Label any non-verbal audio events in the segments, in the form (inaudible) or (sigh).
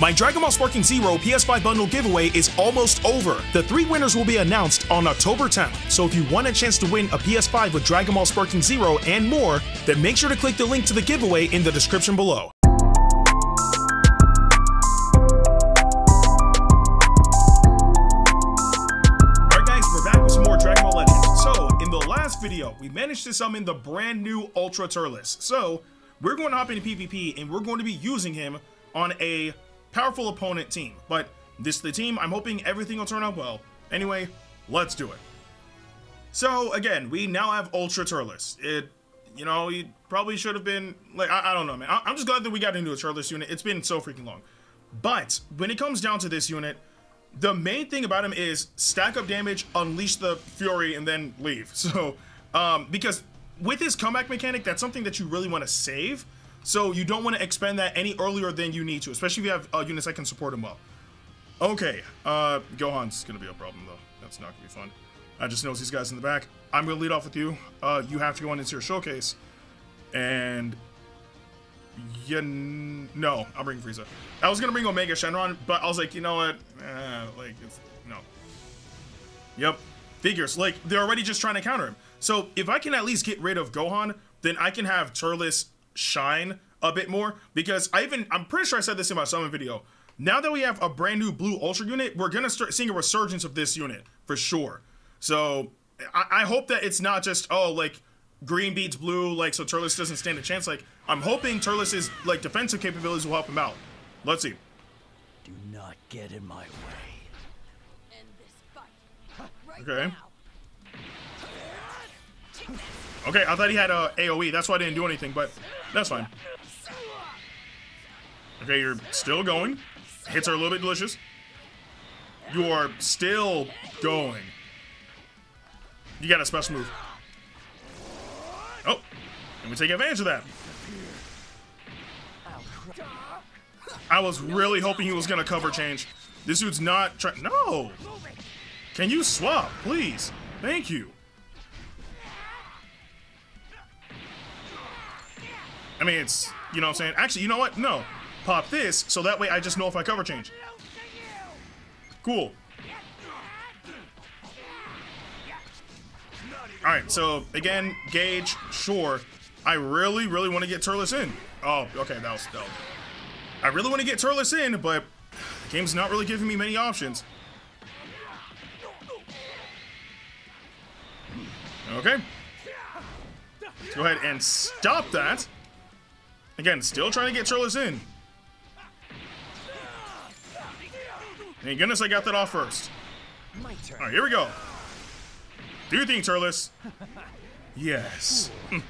My Dragon Ball Sparking Zero PS5 bundle giveaway is almost over. The three winners will be announced on October 10th, so if you want a chance to win a PS5 with Dragon Ball Sparking Zero and more, then make sure to click the link to the giveaway in the description below. Alright guys, we're back with some more Dragon Ball Legends. So, in the last video, we managed to summon the brand new Ultra Turles. So, we're going to hop into PvP and we're going to be using him on a powerful opponent team. But this is the team, I'm hoping everything will turn out well. Anyway, let's do it. So, again, we now have Ultra Turles. It, you know, he probably should have been, like, I, I don't know, man. I, I'm just glad that we got into a Turles unit. It's been so freaking long. But, when it comes down to this unit, the main thing about him is stack up damage, unleash the fury, and then leave. (laughs) So, um, because with his comeback mechanic, that's something that you really want to save. So you don't want to expend that any earlier than you need to, especially if you have uh, units that can support him well. Okay, uh, Gohan's gonna be a problem though. That's not gonna be fun. I just noticed these guys in the back. I'm gonna lead off with you. Uh, you have to go on into your showcase, and you no, I'll bring Frieza. I was gonna bring Omega Shenron, but I was like, you know what? Eh, like, it's, no. Yep, figures. Like they're already just trying to counter him. So if I can at least get rid of Gohan, then I can have Turles shine a bit more. Because I even I'm pretty sure I said this in my summon video. Now that we have a brand new blue Ultra unit, we're gonna start seeing a resurgence of this unit for sure. So I, I hope that it's not just oh like green beats blue, like so Turles doesn't stand a chance. Like I'm hoping Turles's like defensive capabilities will help him out. Let's see. Do not get in my way. End this fight. Right Okay. now. Okay, I thought he had uh, a AOE. That's why I didn't do anything, but that's fine. Okay, you're still going. Hits are a little bit delicious. You are still going. You got a special move. Oh, and we take advantage of that. I was really hoping he was gonna cover change. This dude's not trying. No. Can you swap, please? Thank you. I mean, it's, you know what I'm saying? Actually, you know what? No. Pop this, so that way I just know if I cover change. Cool. Alright, so again, gauge, sure. I really, really want to get Turles in. Oh, okay, that was, was I really want to get Turles in, but game's not really giving me many options. Hmm, okay. Let's go ahead and stop that. Again, still trying to get Turles in. Thank goodness I got that off first. Alright, here we go. Do you think, Turles? (laughs) Yes. (laughs)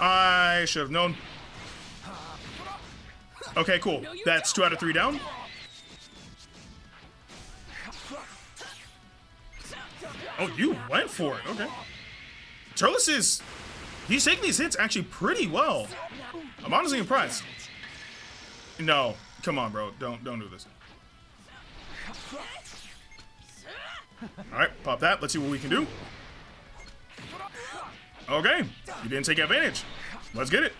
I should have known. Okay, cool. That's two out of three down. (laughs) Oh, you went for it. Okay. Turles is... He's taking these hits actually pretty well. I'm honestly impressed. No. Come on, bro. Don't don't do this. Alright, pop that. Let's see what we can do. Okay. You didn't take advantage. Let's get it.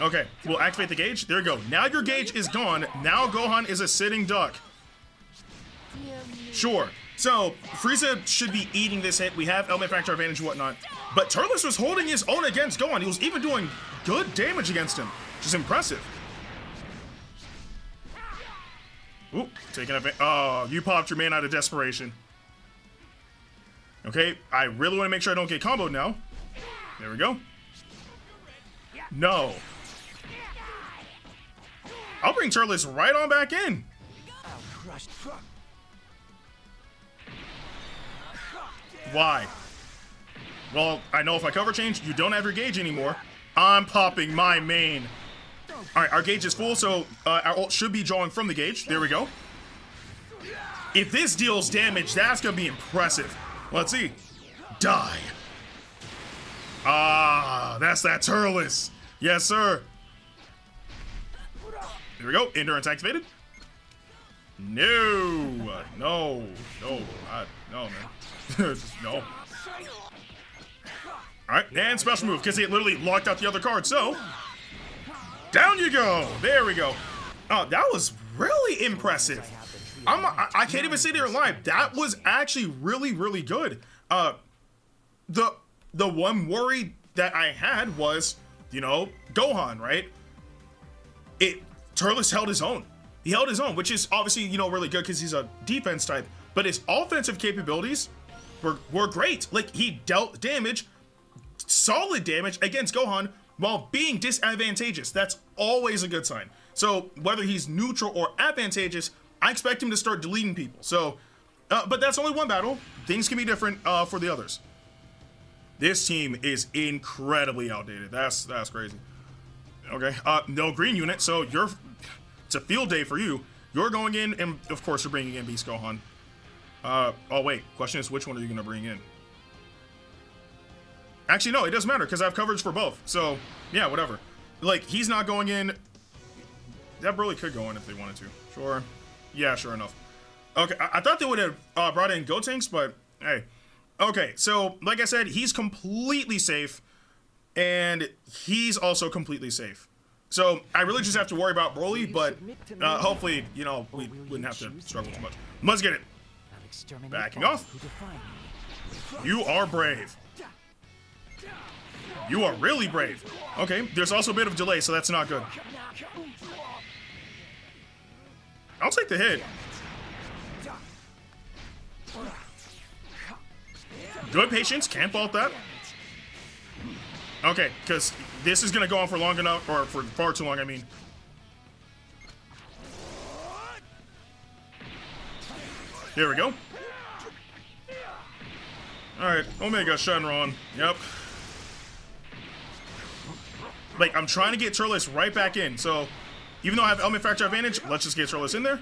Okay, we'll activate the gauge. There we go. Now your gauge is gone. Now Gohan is a sitting duck. Sure. So, Frieza should be eating this hit. We have element factor advantage whatnot. But Turles was holding his own against Gohan. He was even doing good damage against him, which is impressive. Ooh, taking advantage. Oh, you popped your man out of desperation. Okay, I really want to make sure I don't get comboed now. There we go. No. I'll bring Turles right on back in. Why? Well, I know if I cover change, you don't have your gauge anymore. I'm popping my main. All right, our gauge is full, so uh, our ult should be drawing from the gauge. There we go. If this deals damage, that's gonna be impressive. Let's see. Die. Ah, that's that Turles. Yes, sir. There we go. Endurance activated. No, no, no, I, no, man. (laughs) no. All right, and special move because it literally locked out the other card. So down you go. There we go. Oh, that was really impressive. I'm I, I can't even say they're live. That was actually really really good. Uh, the the one worry that I had was you know Gohan right. It Turles held his own. He held his own, which is obviously you know really good because he's a defense type. But his offensive capabilities were were great. Like he dealt damage, solid damage against Gohan while being disadvantageous. That's always a good sign. So whether he's neutral or advantageous, I expect him to start deleting people. So, uh, but that's only one battle. Things can be different uh, for the others. This team is incredibly outdated. That's that's crazy. Okay, uh, no green unit, so you're it's a field day for you. You're going in, and of course you're bringing in Beast Gohan. Uh, oh wait, question is which one are you gonna bring in? Actually, no, it doesn't matter because I have coverage for both. So yeah, whatever. Like he's not going in. That really could go in if they wanted to. Sure. Yeah, sure enough. Okay, I, I thought they would have uh, brought in Gotenks, but hey. Okay, so like I said, he's completely safe, and he's also completely safe. So I really just have to worry about Broly, but uh, hopefully, you know, we wouldn't have to struggle too much. Let's get it. Backing off. You are brave. You are really brave. Okay, there's also a bit of delay, so that's not good. I'll take the hit. Good patience, can't fault that. Okay, because this is going to go on for long enough, or for far too long, I mean. There we go. Alright, Omega Shenron. Yep. Like, I'm trying to get Turles right back in, so even though I have element factor advantage, let's just get Turles in there.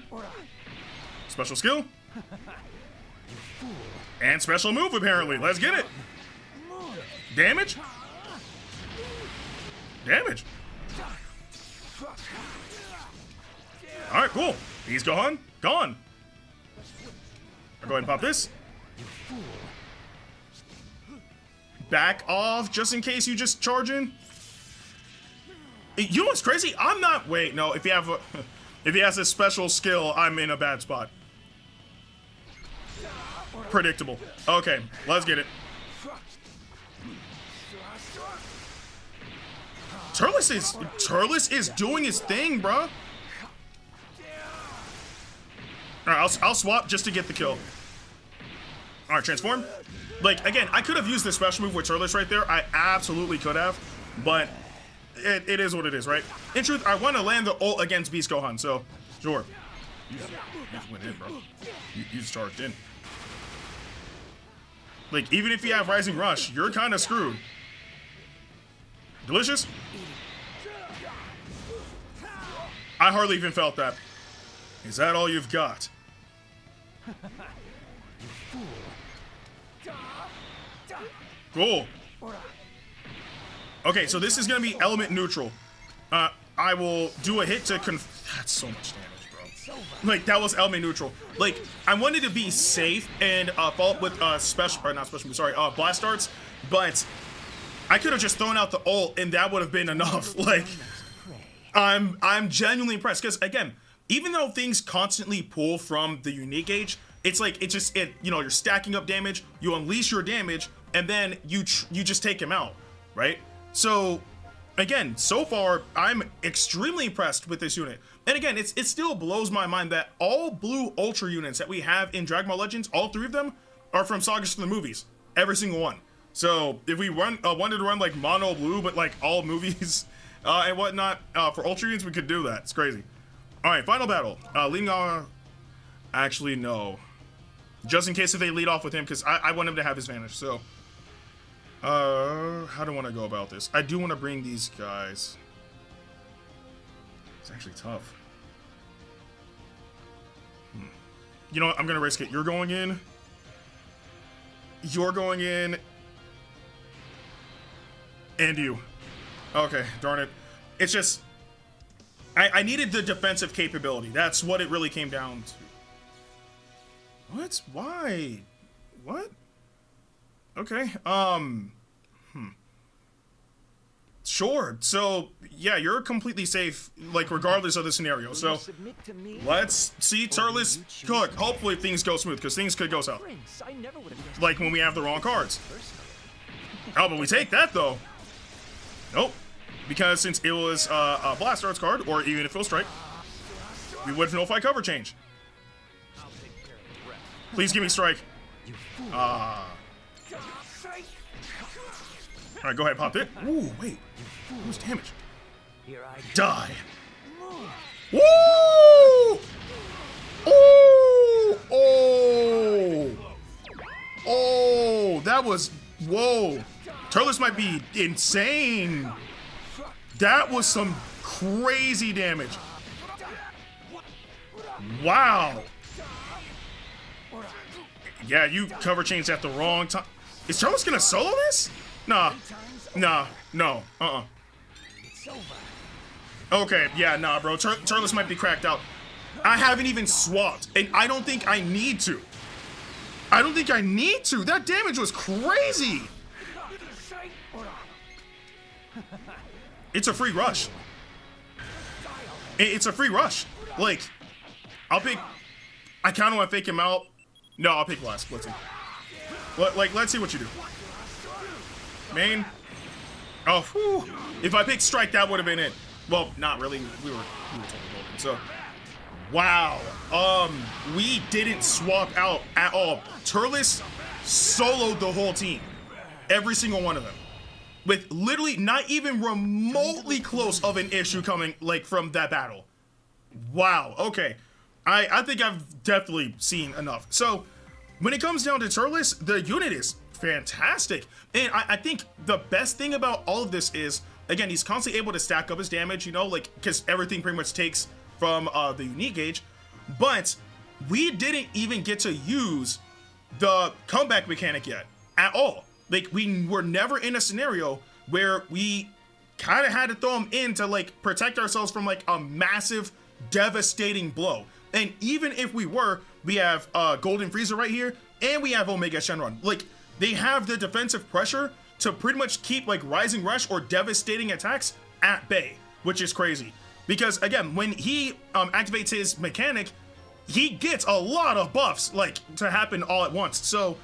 Special skill. And special move, apparently. Let's get it. Damage. Damage. Alright, cool. He's gone. Gone. I'll go ahead and pop this. Back off, just in case you just charge in. You know what's crazy? I'm not. Wait, no. If you have a, (laughs) if he has a special skill, I'm in a bad spot. Predictable. Okay, let's get it. Turles is Turles is doing his thing, bro. All right, I'll, I'll swap just to get the kill. All right, transform. Like again, I could have used the special move with Turles right there. I absolutely could have, but it, it is what it is, right? In truth, I want to land the ult against Beast Gohan, so sure. You just, you just went in, bro. You, you just charged in. Like, even if you have Rising Rush, you're kind of screwed. Delicious? I hardly even felt that. Is that all you've got? you Cool. Okay, so this is gonna be element neutral. Uh, I will do a hit to conf- That's so much damage, bro. Like, that was element neutral. Like, I wanted to be safe and uh, follow up with uh, special, or not special, sorry, uh, blast arts, but I could have just thrown out the ult and that would have been enough. (laughs) Like, I'm I'm genuinely impressed because again, even though things constantly pull from the unique gauge, it's like it just it you know you're stacking up damage, you unleash your damage, and then you you just take him out, right? So again, so far I'm extremely impressed with this unit. And again, it's it still blows my mind that all blue ultra units that we have in Dragon Ball Legends, all three of them, are from sagas from the movies. Every single one. So if we run uh, wanted to run like mono blue, but like all (laughs) movies uh, and whatnot uh, for ultra units, we could do that. It's crazy. All right, final battle. Uh, leading on. Actually, no. Just in case if they lead off with him, because I, I want him to have his advantage. So, uh, how do I want to go about this? I do want to bring these guys. It's actually tough. Hmm. You know what? I'm gonna risk it. You're going in. You're going in. And you. Okay, darn it. It's just... I, I needed the defensive capability. That's what it really came down to. What? Why? What? Okay, um... Hmm. Sure. So yeah, you're completely safe, like regardless of the scenario. So Submit to me. let's see Turles cook. Hopefully things go smooth, because things could go south. Prince, I never would have guessed Like when we have the wrong cards. Oh, but we take that though. Nope. Because since it was uh, a blast arts card, or even a full strike, we would nullify cover change. Please give me strike. Ah. All right, go ahead, pop it. Ooh, wait. Who's damage? Here I Die. Woo! Oh! Oh! Oh! That was whoa. Turles might be insane. That was some crazy damage. Wow. Yeah, you cover changed at the wrong time. Is Turles gonna solo this? Nah. Nah. No. Uh-uh. Okay, yeah, nah, bro. Turles might be cracked out. I haven't even swapped, and I don't think I need to. I don't think I need to. That damage was crazy. It's a free rush. It's a free rush. Like, I'll pick. I kind of want to fake him out. No, I'll pick last. Let's see. Like, let's see what you do. Main. Oh, whew. if I picked strike, that would have been it. Well, not really. We were, we were totally golden. So, wow. Um, we didn't swap out at all. Turles soloed the whole team, every single one of them, with literally not even remotely close of an issue coming like from that battle. Wow. Okay. I I think I've definitely seen enough. So when it comes down to Turles, the unit is fantastic. And I, I think the best thing about all of this is, again, he's constantly able to stack up his damage, you know, like, because everything pretty much takes from uh, the unique gauge. But we didn't even get to use the comeback mechanic yet at all. Like, we were never in a scenario where we kind of had to throw him in to, like, protect ourselves from, like, a massive, devastating blow. And even if we were, we have uh, Golden Frieza right here, and we have Omega Shenron. Like, they have the defensive pressure to pretty much keep like Rising Rush or devastating attacks at bay, which is crazy. Because again, when he um, activates his mechanic, he gets a lot of buffs like to happen all at once. So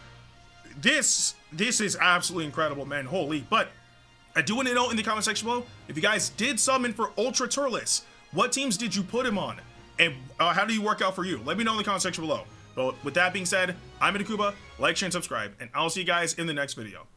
this this is absolutely incredible, man. Holy! But I do want to know in the comment section below if you guys did summon for Ultra Turles. What teams did you put him on? And uh, how do you work out for you? Let me know in the comment section below. But with that being said, I'm Ndukauba. Like, share, and subscribe, and I'll see you guys in the next video.